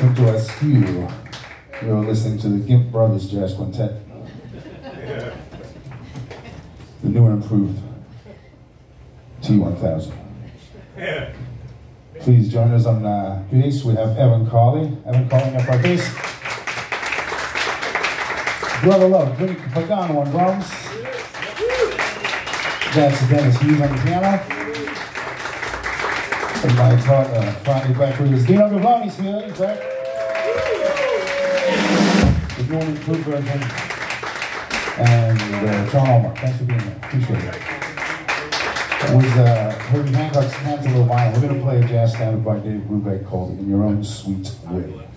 Welcome to Askew. You're listening to the Gimp Brothers Jazz Quintet. The new and improved T1000. Please join us on uh, bass. We have Evan Carley. Evan calling up our bass. Brother Love, Vinny Pagano on drums. That's Dennis Hughes on the piano. And my partner, finally back with us. Dino Gavlani's here, he's back. The new and improved. And uh, John Allmark, thanks for being here. Appreciate it. That was uh, Herbie Hancock's Little Vinyl. We're going to play a jazz standard by Dave Brubeck called In Your Own Sweet Way.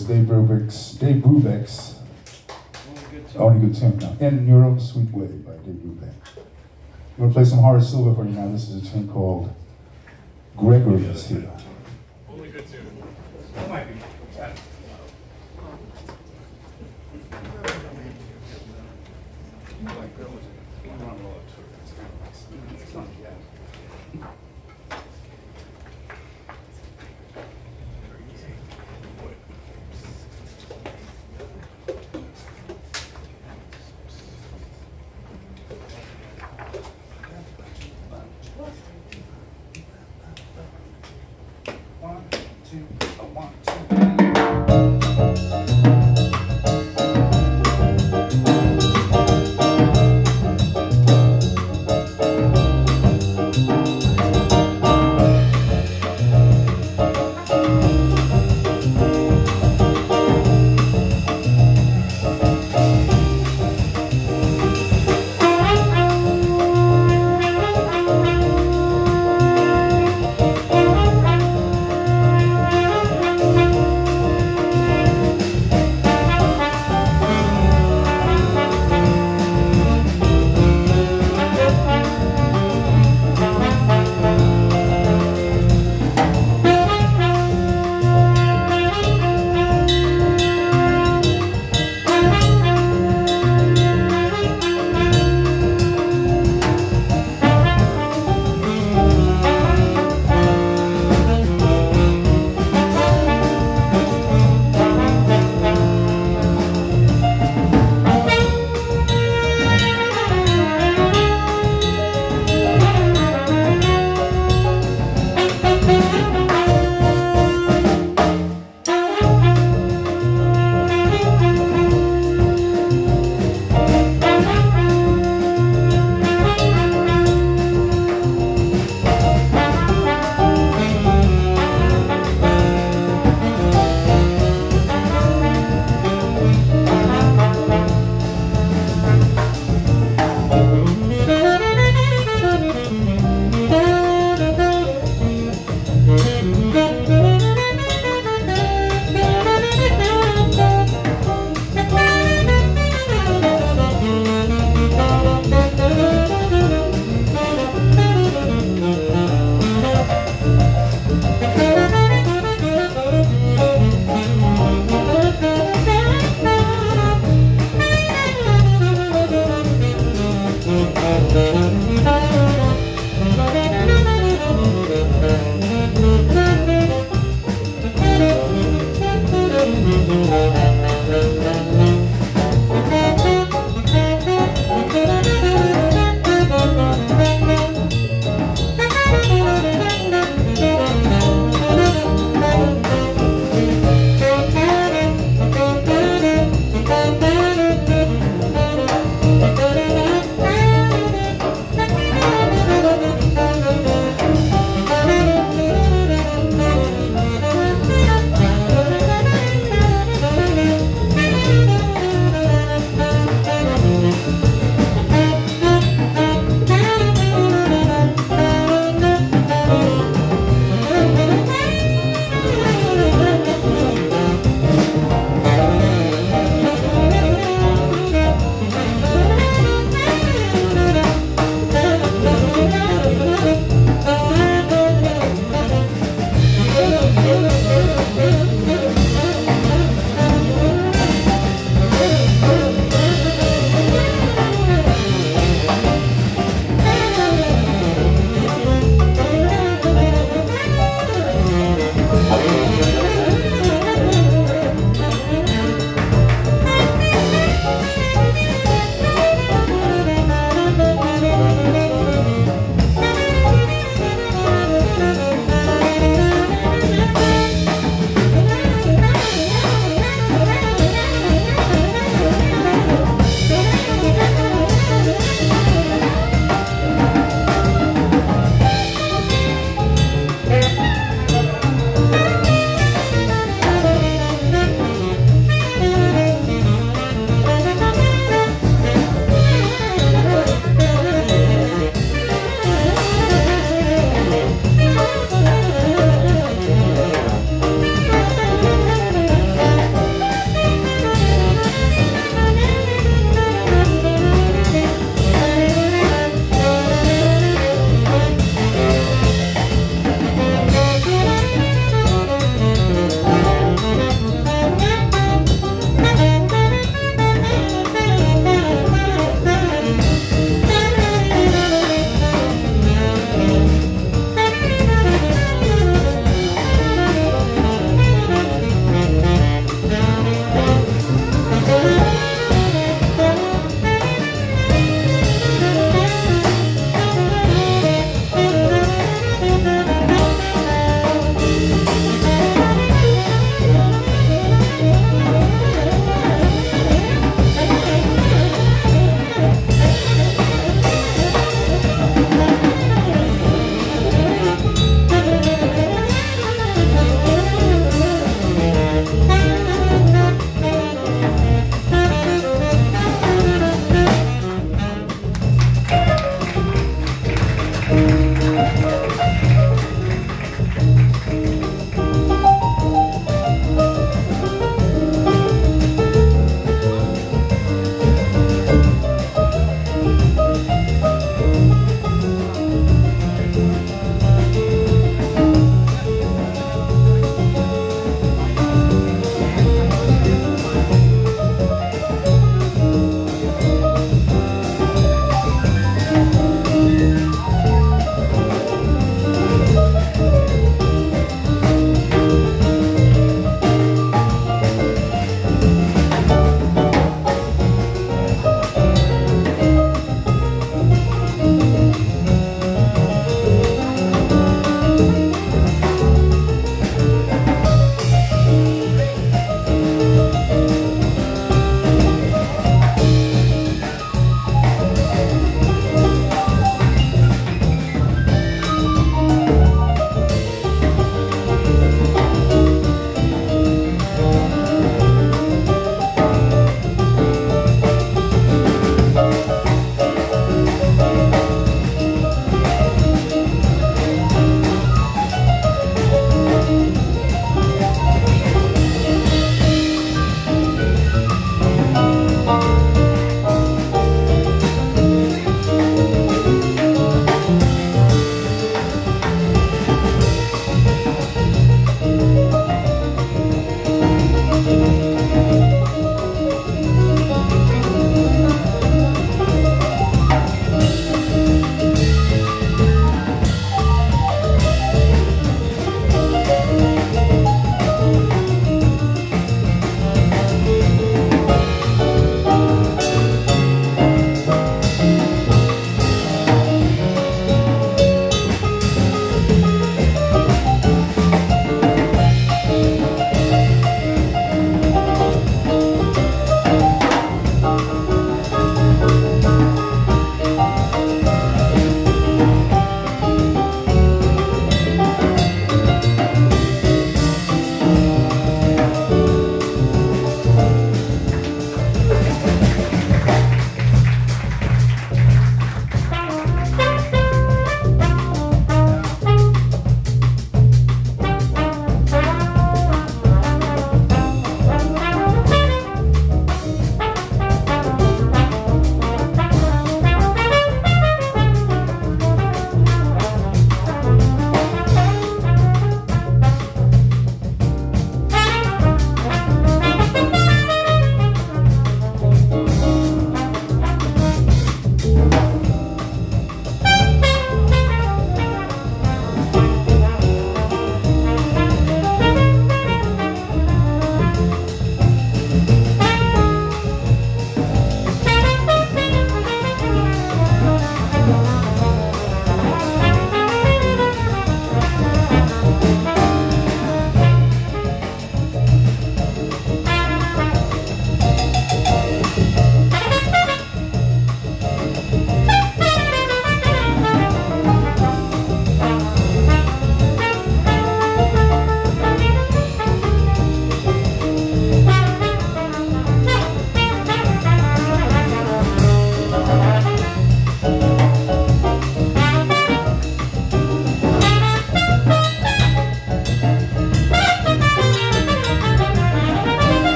Was Dave Brubeck's, Dave Brubeck's Only Good Tune. Now, In Your Own Sweet Way by Dave Brubeck. I'm gonna play some Horace Silver for you now. This is a tune called Gregory is Here.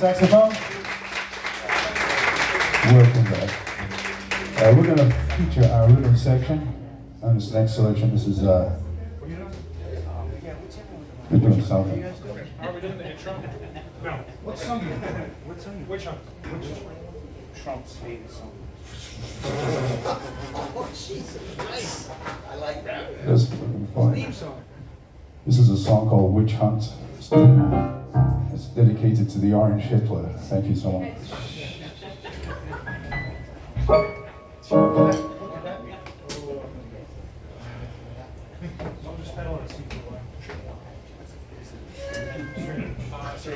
Saxophone. Welcome back. Uh, we're going to feature our rhythm section on this next selection. This is, uh, we're doing something. Are we doing the intro? No. What song you doing? What song Which one? Trump's favorite song. That's fucking fun. Theme song. This is a song called Witch Hunt. It's dedicated to the Orange Hitler. Thank you so much. I'll just pedal it. see if it works. So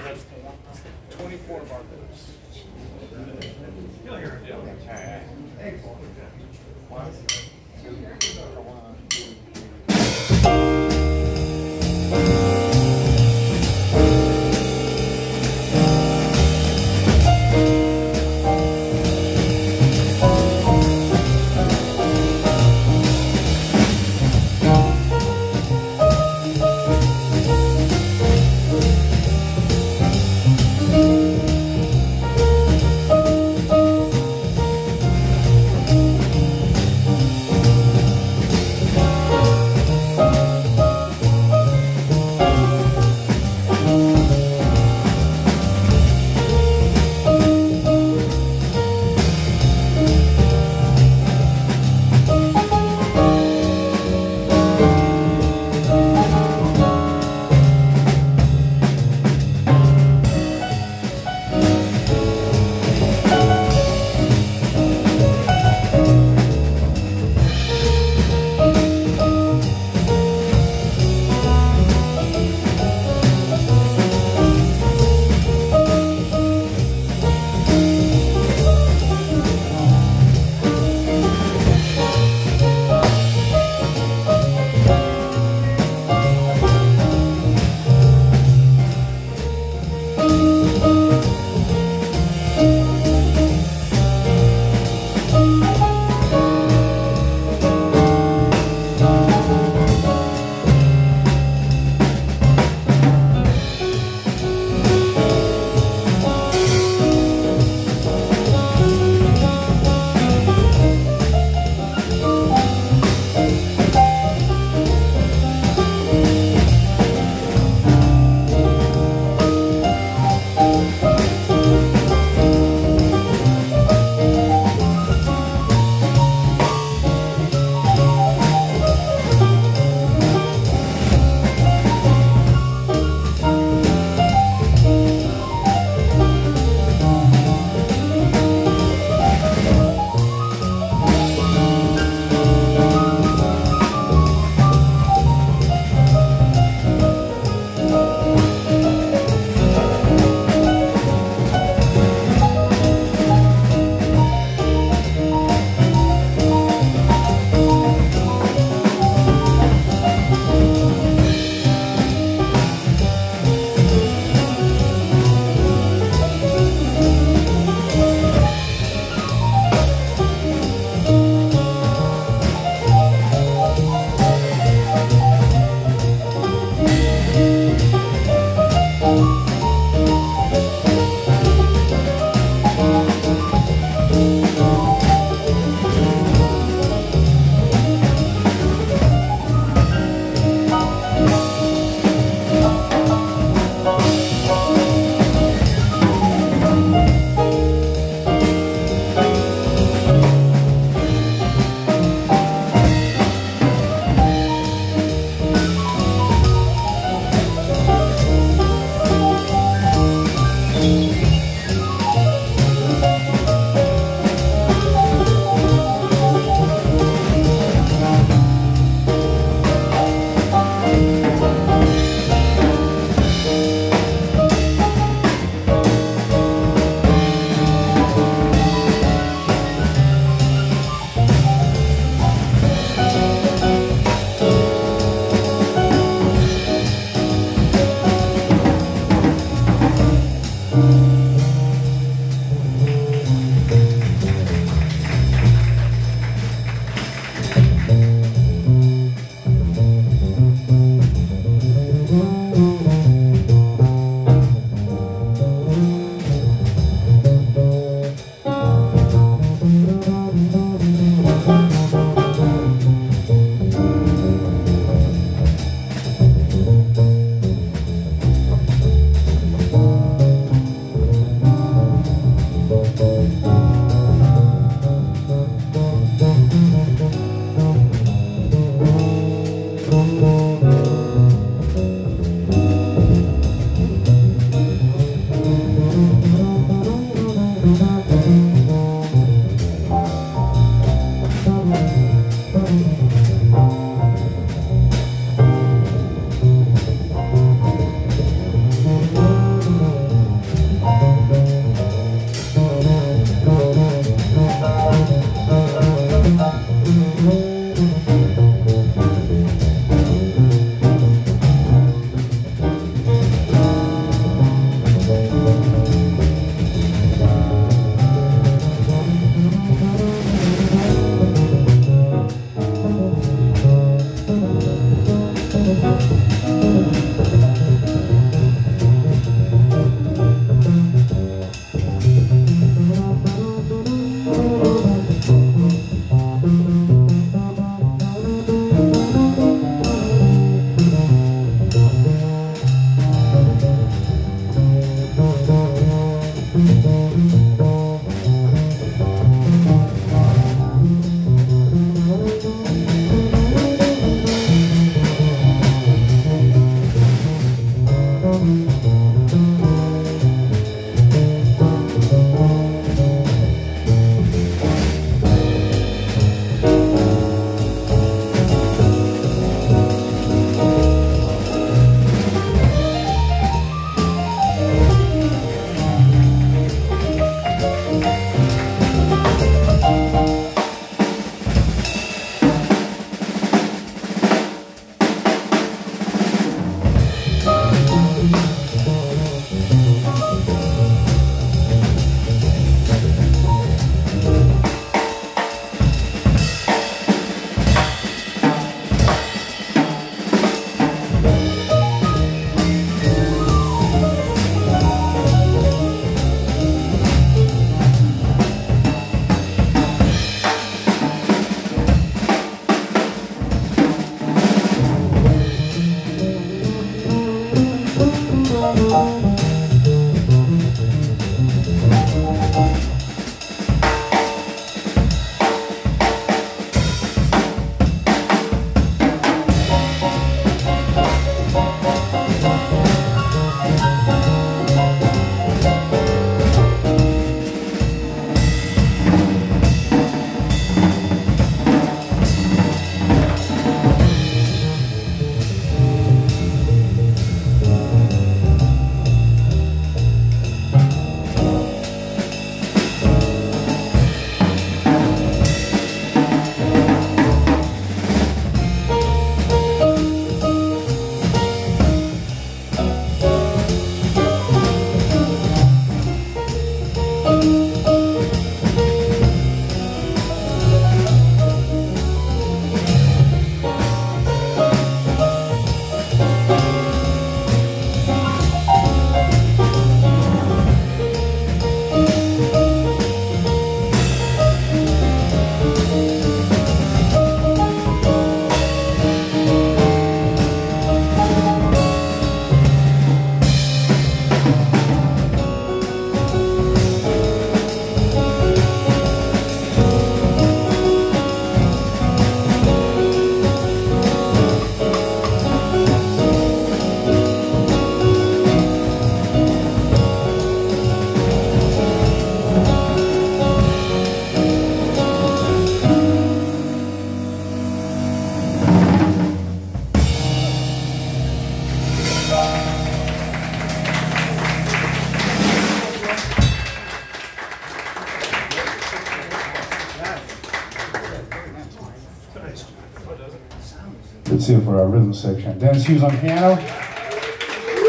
It for our rhythm section. Dennis Hughes on piano,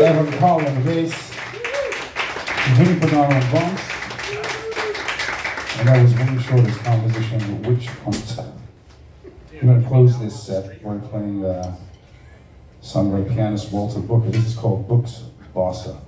Evan Colley on the bass, Vinny Bernard on drums, and that was Willie Shorter's composition, Witch Hunt. We're going to close this set by playing uh, by pianist Walter Booker. This is called Books Bossa.